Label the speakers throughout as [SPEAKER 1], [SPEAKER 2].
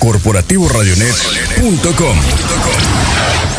[SPEAKER 1] corporativoradionet.com.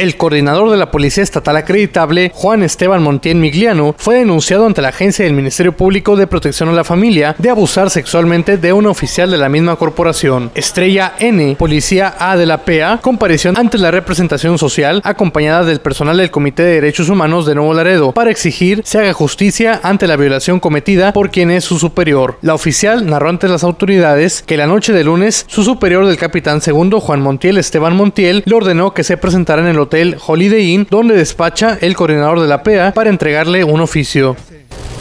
[SPEAKER 2] El coordinador de la Policía Estatal Acreditable, Juan Esteban Montiel Migliano, fue denunciado ante la agencia del Ministerio Público de Protección a la Familia de abusar sexualmente de un oficial de la misma corporación. Estrella N, policía A de la PEA, compareció ante la representación social acompañada del personal del Comité de Derechos Humanos de Nuevo Laredo para exigir se haga justicia ante la violación cometida por quien es su superior. La oficial narró ante las autoridades que la noche de lunes su superior del capitán segundo Juan Montiel Esteban Montiel le ordenó que se presentara en el hotel Holiday Inn, donde despacha el coordinador de la PEA para entregarle un oficio.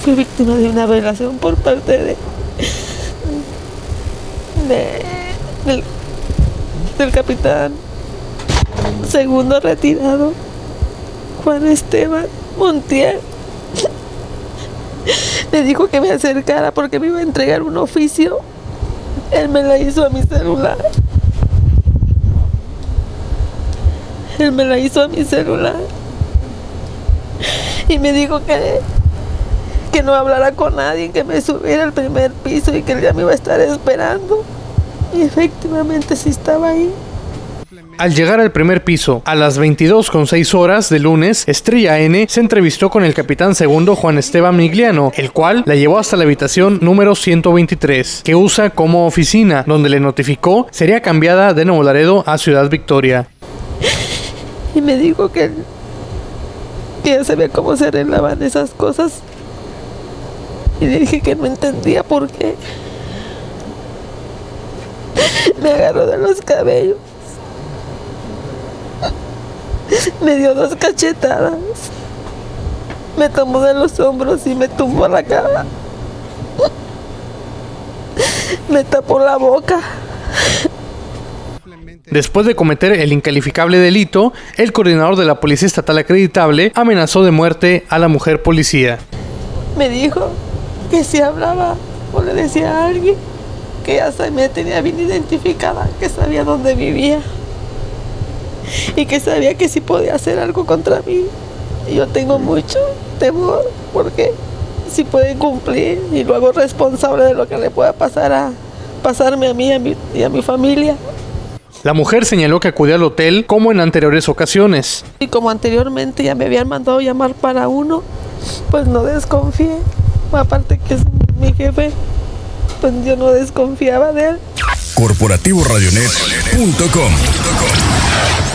[SPEAKER 3] Fui víctima de una violación por parte de, del, del capitán segundo retirado, Juan Esteban Montiel. Me dijo que me acercara porque me iba a entregar un oficio. Él me la hizo a mi celular. Él me la hizo a mi celular. Y me dijo que, que no hablara con nadie, que me subiera al primer piso y que él ya me iba a estar esperando. Y efectivamente sí estaba ahí.
[SPEAKER 2] Al llegar al primer piso, a las 22.6 horas de lunes, Estrella N se entrevistó con el capitán segundo Juan Esteban Migliano, el cual la llevó hasta la habitación número 123, que usa como oficina, donde le notificó sería cambiada de Nuevo Laredo a Ciudad Victoria
[SPEAKER 3] y me dijo que, que ya sabía cómo se arreglaban esas cosas. Y le dije que no entendía por qué. Me agarró de los cabellos. Me dio dos cachetadas. Me tomó de los hombros y me tumbó la cara. Me tapó la boca.
[SPEAKER 2] Después de cometer el incalificable delito, el coordinador de la Policía Estatal Acreditable amenazó de muerte a la mujer policía.
[SPEAKER 3] Me dijo que si hablaba o le decía a alguien que ya se me tenía bien identificada, que sabía dónde vivía y que sabía que si podía hacer algo contra mí. Yo tengo mucho temor porque si puede cumplir y lo hago responsable de lo que le pueda pasar a pasarme a mí y a mi familia.
[SPEAKER 2] La mujer señaló que acudió al hotel como en anteriores ocasiones.
[SPEAKER 3] Y como anteriormente ya me habían mandado llamar para uno, pues no desconfié. Aparte que es mi jefe, pues yo no desconfiaba de él.
[SPEAKER 1] Corporativoradionet.com